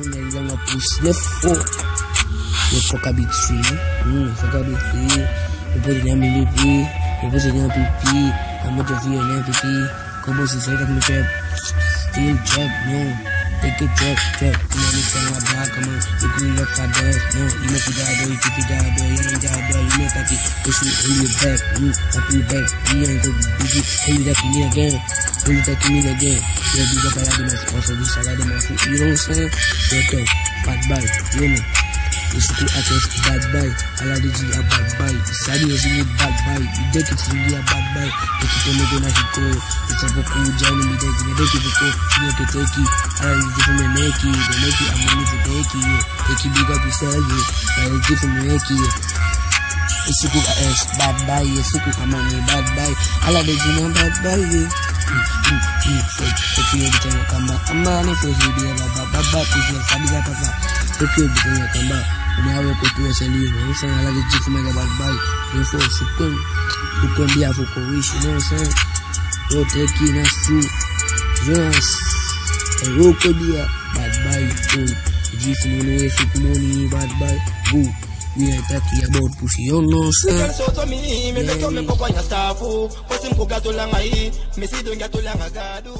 unaweza nga push lefo lefoka big three mm foka big three ipoti nya milipi ipoti nya pipi amoto vio nya pipi. Kobo si seka kumi trap still trap no. Take a trap, trap, back, come on, you can look for death, no, you make it die, you keep it die, you ain't die, you make it, push me, hold you back, mm, pull you back, ain't go, biggie, hold you back in me again, hold you back in me again, yeah, big up, I got my sponsor, this, I you know what I'm saying? Real dope, bad bye, women. Listen to Atos, bad bye. Aladiji, a bad bye. Sadi is bad bye. You take it from here, bad bye. Take it to me, then I can go. It's a boku, Johnny, me, take it, take it, go. You can take it. Aladiji, give me make it. They make it, I'm money to take it. Take it, big up yourself, yeah. Aladiji, give me make it. It's a good ass, bad bye, it's a good amount of bad bye. I like the Gina, bad bye. Bitanya kamba, kamba ni fuzi biya baba, baba kuzi ya sabi za papa, Tokyo bitanya kamba, unawe kutua salimu usana alaga jifu mega bad boy info sukun sukun dia fuko wish no san yo teki na su jonas roko dia bad jifu mono we sukumoni bad boy are talking about pussy you know san soto mi me meto me pokwanya stafu kwesi mkugatulanga hii mesido ngatulanga gadu